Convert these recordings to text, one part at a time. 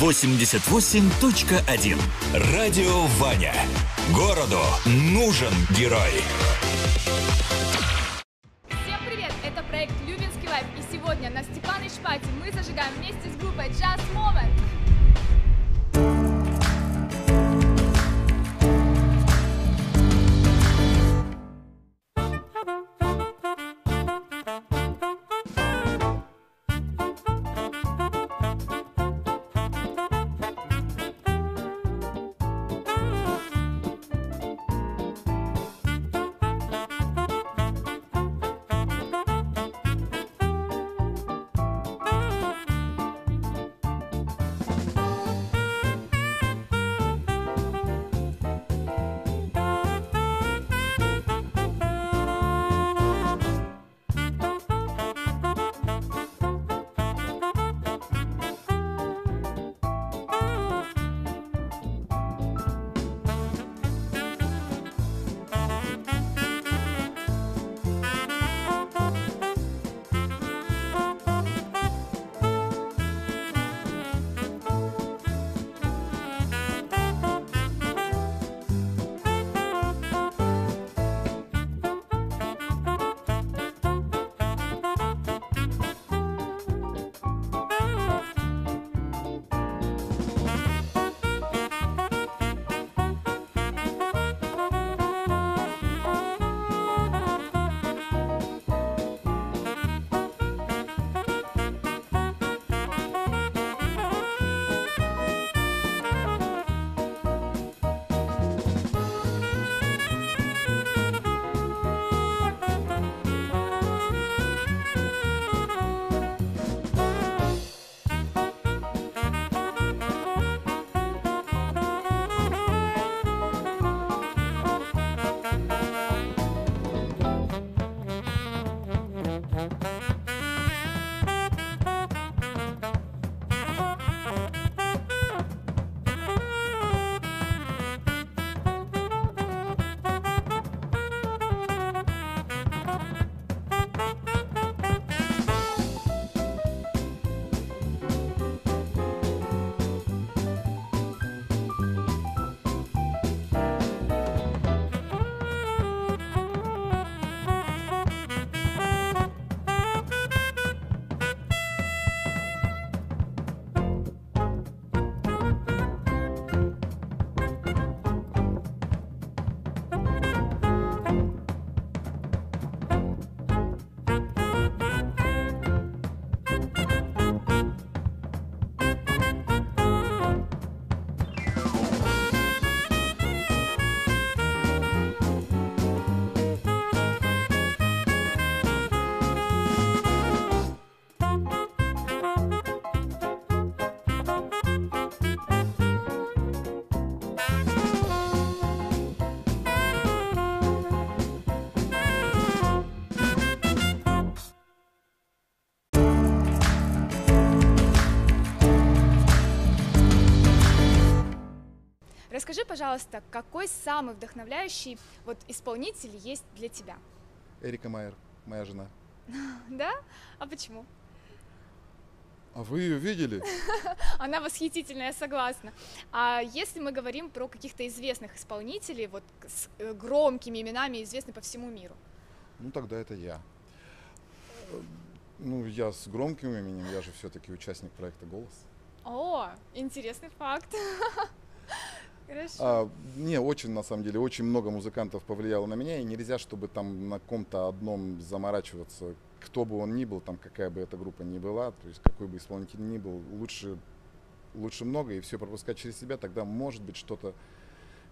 88.1. Радио Ваня. Городу нужен герой. Всем привет! Это проект Любинский лайф. И сегодня на Степан Шпате мы зажигаем вместе с группой Just Moment. Пожалуйста, какой самый вдохновляющий вот исполнитель есть для тебя? Эрика Майер, моя жена. Да? А почему? А вы ее видели? Она восхитительная, я согласна. А если мы говорим про каких-то известных исполнителей, вот с э, громкими именами, известны по всему миру? Ну тогда это я. Ну, я с громким именем, я же все-таки участник проекта Голос. О, интересный факт. Хорошо. А, не, очень, на самом деле, очень много музыкантов повлияло на меня, и нельзя, чтобы там на ком-то одном заморачиваться, кто бы он ни был, там какая бы эта группа ни была, то есть какой бы исполнитель ни был, лучше, лучше много и все пропускать через себя, тогда может быть что-то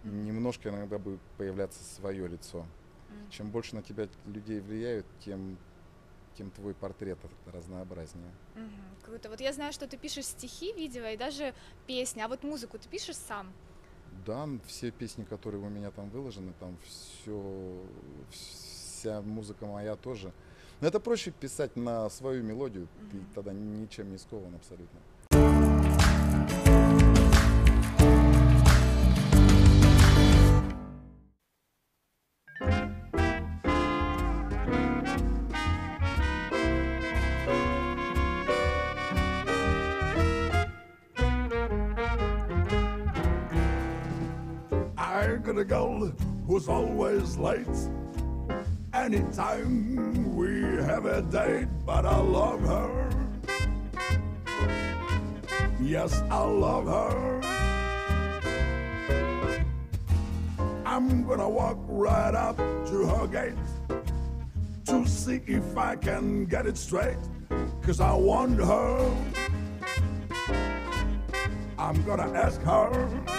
немножко иногда будет появляться свое лицо. М. Чем больше на тебя людей влияют, тем, тем твой портрет разнообразнее. Мгм, Круто. Вот я знаю, что ты пишешь стихи, видео и даже песни, а вот музыку ты пишешь сам? Да, все песни, которые у меня там выложены, там все, вся музыка моя тоже. Но это проще писать на свою мелодию, ты тогда ничем не скован абсолютно. Late. Anytime we have a date, but I love her. Yes, I love her. I'm gonna walk right up to her gate to see if I can get it straight. Cause I want her. I'm gonna ask her.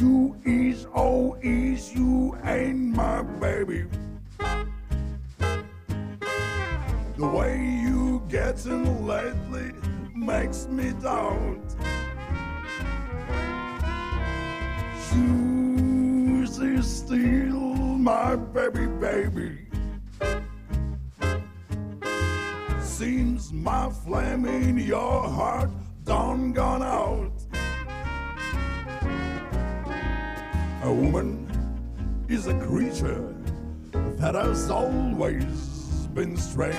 You, is oh, is you ain't my baby. The way you getting lately makes me doubt. Is still my baby, baby. Seems my flame in your heart done gone out. A woman is a creature that has always been strange.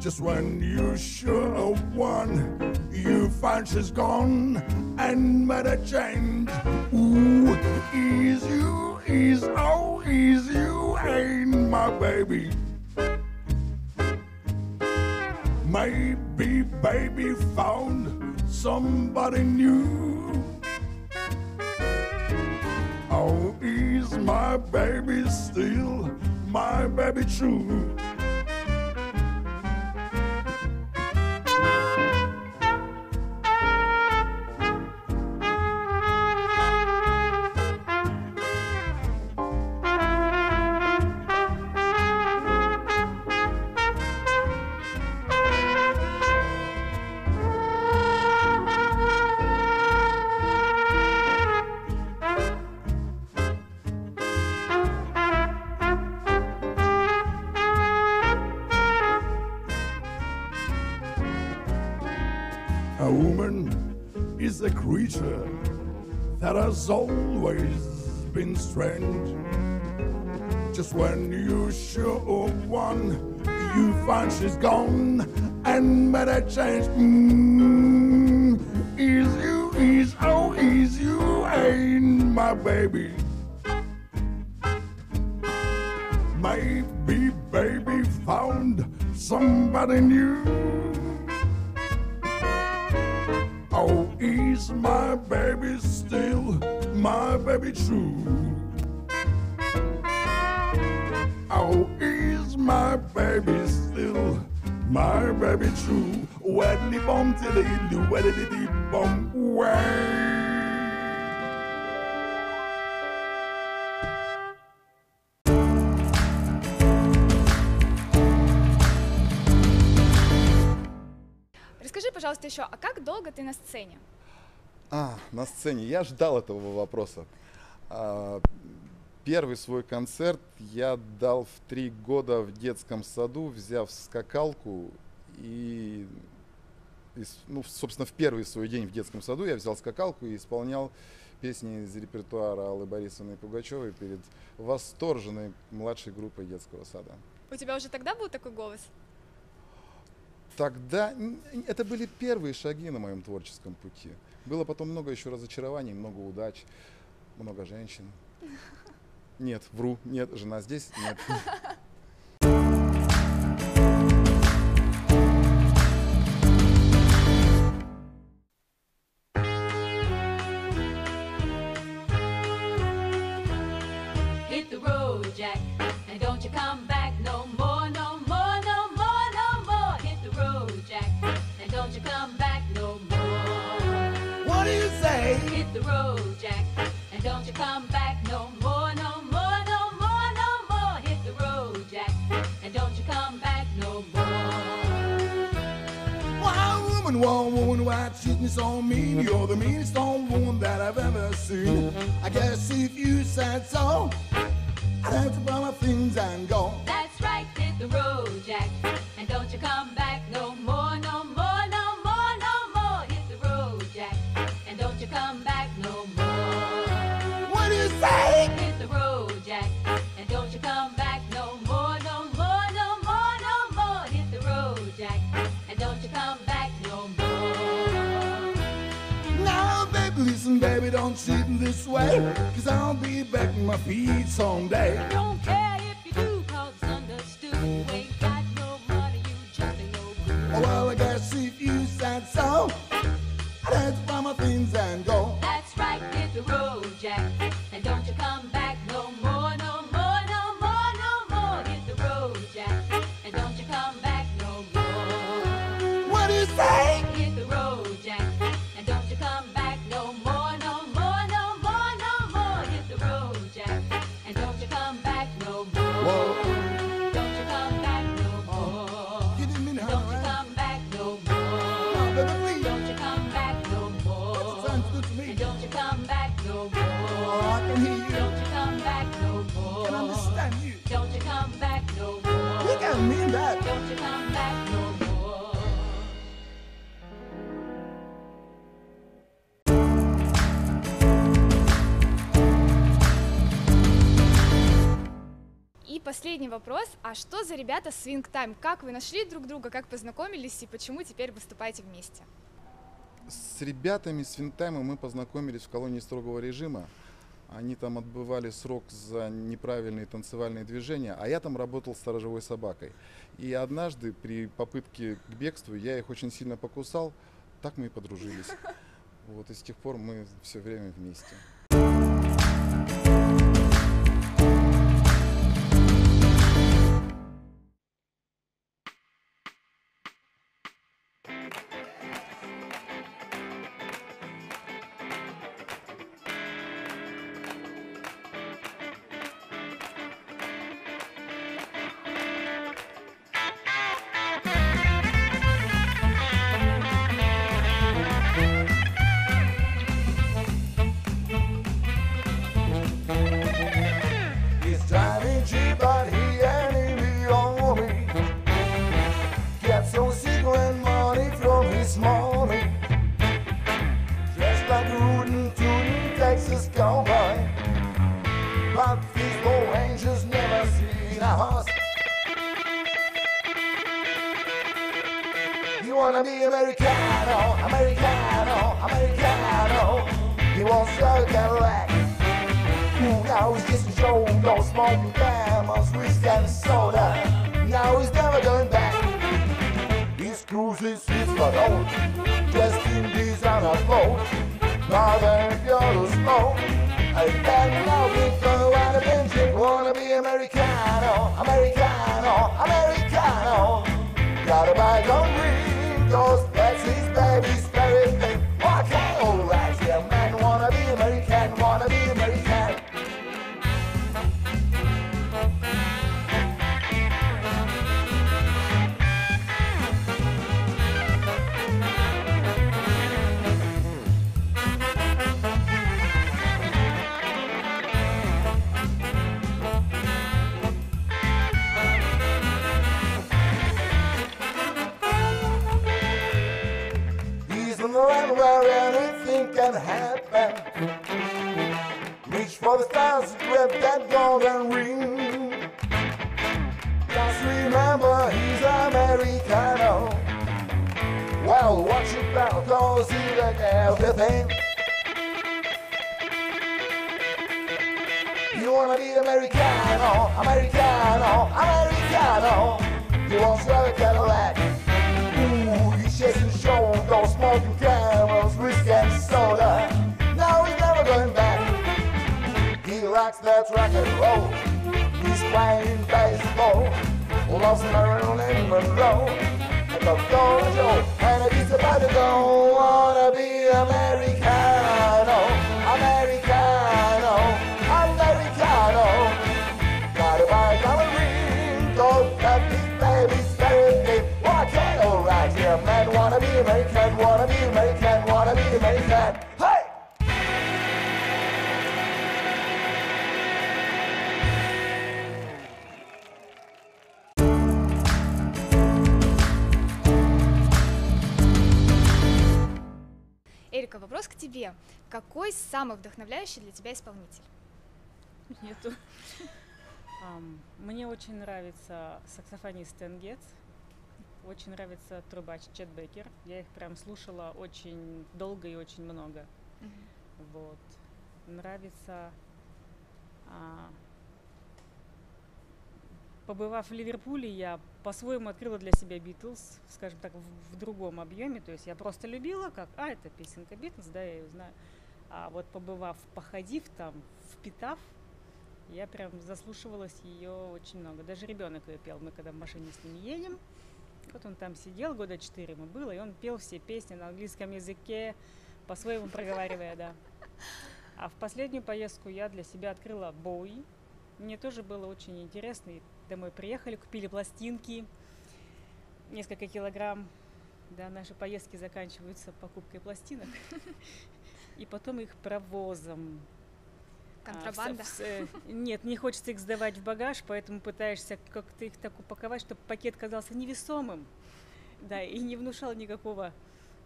Just when you're sure of one, you find she's gone and made a change. Ooh, is you, is oh, is you ain't my baby. Maybe baby found somebody new. Oh, is my baby still my baby true? Has always been strange. Just when you're sure of one, you find she's gone and made a change. Mm, is you, is oh, is you ain't my baby. Maybe baby found somebody new. Oh, is my baby still my baby true? Oh, is my baby still my baby true? Wedly bum tilly do weddy bum way. Расскажи, пожалуйста, еще, а как долго ты на сцене? А, на сцене. Я ждал этого вопроса. А, Первый свой концерт я дал в три года в детском саду, взяв скакалку и, и ну, собственно, в первый свой день в детском саду я взял скакалку и исполнял песни из репертуара Аллы Борисовны Пугачевой перед восторженной младшей группой детского сада. У тебя уже тогда был такой голос? Тогда это были первые шаги на моем творческом пути. Было потом много еще разочарований, много удач, много женщин. Нет, вру, нет, жена здесь, нет. Treat so mean? You're the meanest old woman that I've ever seen. I guess if you said so, I'd have to buy my things and go. That's right, hit the road, Jack, and don't you come back no more, no more, no more, no more. Hit the road, Jack, and don't you come back Treat me this way, cause I'll be back on my feet someday. Don't care последний вопрос. А что за ребята Swing Time? Как вы нашли друг друга, как познакомились и почему теперь выступаете вместе? С ребятами с Винтайма мы познакомились в колонии строгого режима. Они там отбывали срок за неправильные танцевальные движения, а я там работал сторожевой собакой. И однажды при попытке к бегству я их очень сильно покусал, так мы и подружились. Вот и с тех пор мы все время вместе. gonna be Americano, Americano, Americano. You want a Cadillac? Now he's just a show, no smoking bama's whiskey and soda. Now it's never going back. This cruise is his but old, dressed in designer clothes. Mother girl smoke. I can't love it for an adventure. Wanna be Americano, Americano, Americano. Gotta buy, do Reach for the stars grab that golden ring. Just remember he's Americano. Well, watch it now, cause he like everything. You wanna be Americano, Americano, Americano. You want to have a Cadillac. Ooh, he's chasing show, smoking camels, likes that rock and roll. He's playing baseball. Loves Marilyn Monroe. And the Joe. And he's about to go. Wanna be Americano. Americano. Americano. Gotta buy diamond ring. Don't have these babies very Okay, alright, yeah, man. Wanna be American. Wanna be American. Wanna be American. Вопрос к тебе. Какой самый вдохновляющий для тебя исполнитель? Нету. Мне очень нравится саксофонист Тенгет. Очень нравится трубач Чет Бекер. Я их прям слушала очень долго и очень много. Вот. Нравится, а, побывав в Ливерпуле, я по-своему открыла для себя Битлз, скажем так, в, в другом объеме. То есть я просто любила, как, а, это песенка Битлз, да, я ее знаю. А вот побывав, походив там, впитав, я прям заслушивалась ее очень много. Даже ребенок ее пел. Мы когда в машине с ним едем, вот он там сидел, года четыре ему было, и он пел все песни на английском языке, по-своему проговаривая, да. А в последнюю поездку я для себя открыла Боуи. Мне тоже было очень интересно. И домой приехали, купили пластинки, несколько килограмм. Да, наши поездки заканчиваются покупкой пластинок. И потом их провозом. А, в Контрабанда. в с- э, Нет, не хочется их сдавать в багаж, поэтому пытаешься как-то их так упаковать, чтобы пакет казался невесомым. Да, и не внушал никакого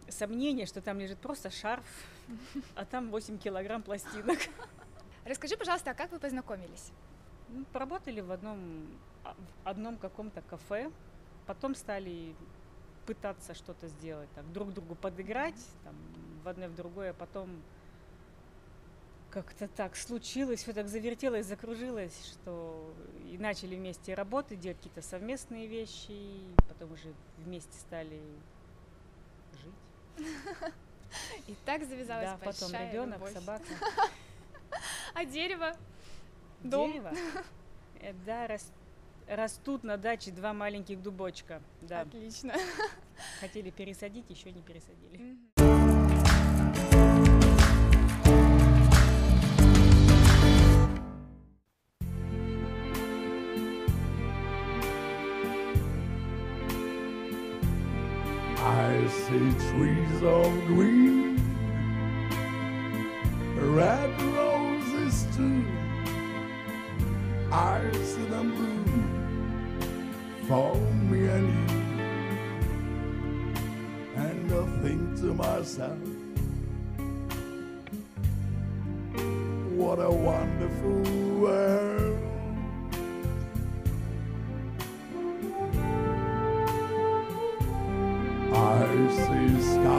сомнения, что там лежит просто шарф, а там 8 килограмм пластинок. Расскажи, пожалуйста, а как вы познакомились? Ну, Поработали в одном, а, в одном каком-то кафе, потом стали пытаться что-то сделать, так, друг другу подыграть, там, в одно и в другое, потом как-то так случилось, все так завертелось, закружилось, что и начали вместе работать, делать какие-то совместные вещи, и потом уже вместе стали жить. И так завязалась да, потом большая ребенок, любовь. собака. А дерево? Дом? Дерево. Э, Да, рас- растут на даче два маленьких дубочка. Да, Отлично. хотели пересадить, еще не пересадили. I see trees of green, red roses too. I see them bloom for me and you. And I think to myself, what a wonderful world. I see skies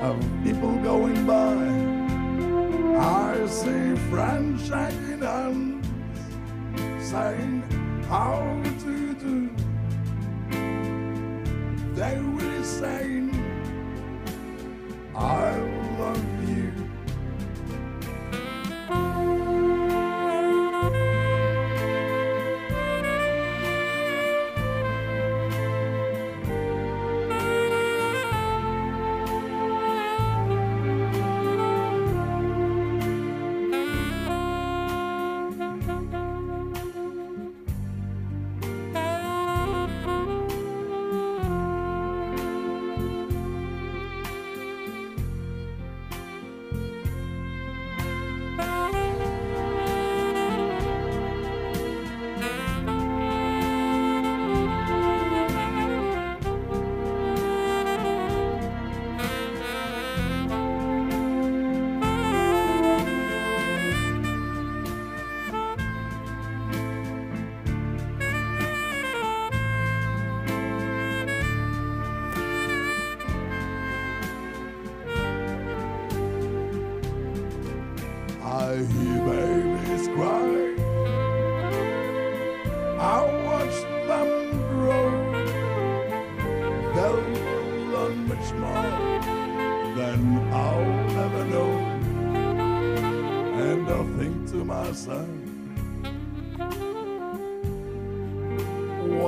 of people going by. I see friends shaking hands, saying, How do you do? They really saying, I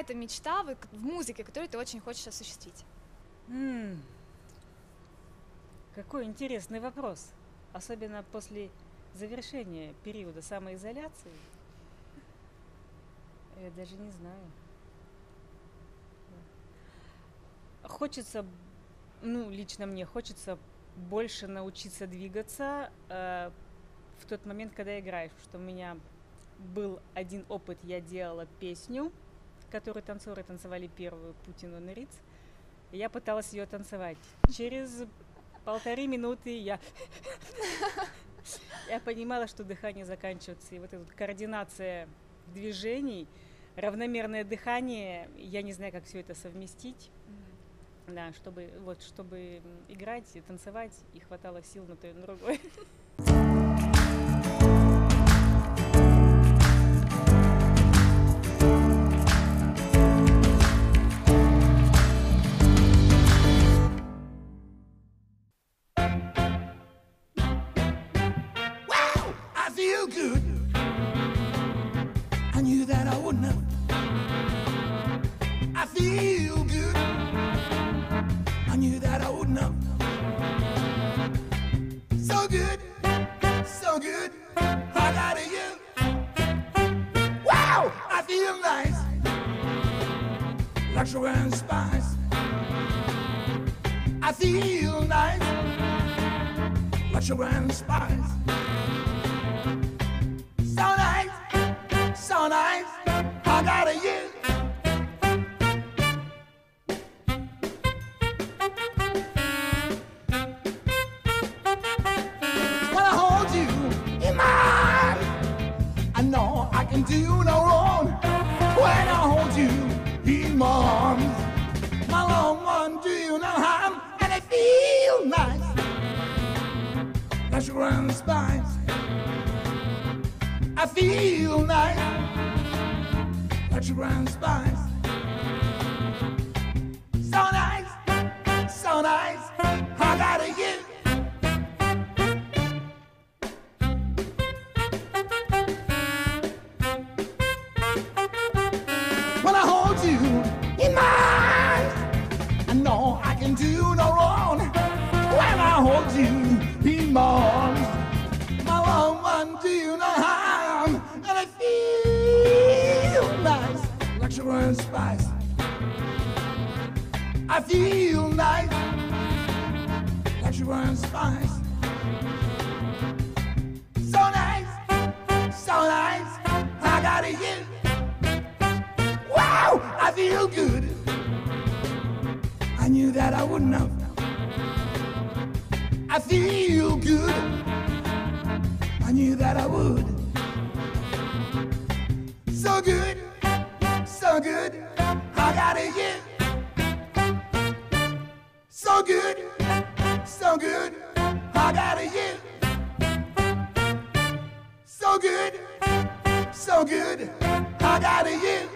какая-то мечта вы- в музыке, которую ты очень хочешь осуществить? М, Какой интересный вопрос. Особенно после завершения периода самоизоляции. Я даже не знаю. Хочется, ну, лично мне хочется больше научиться двигаться э, в тот момент, когда играешь. Что у меня был один опыт, я делала песню, которую танцоры танцевали первую, Путин он Риц. Я пыталась ее танцевать. Через полторы минуты я я понимала, что дыхание заканчивается. И вот эта координация движений, равномерное дыхание, я не знаю, как все это совместить. Да, чтобы вот чтобы играть и танцевать, и хватало сил на то и на другое. feel good. I knew that I would never. I feel good. I knew that I would never. So good, so good. I got it, you. Wow, I feel nice. Sugar and spice. I feel nice. Sugar and spice. runs by. I feel nice, but she runs by. I feel nice like sugar and spice. So nice, so nice, I got it you. Wow, I feel good. I knew that I wouldn't have. I feel good. I knew that I would. So good, so good, I got it, yeah. Good, so good, I got it, yeah.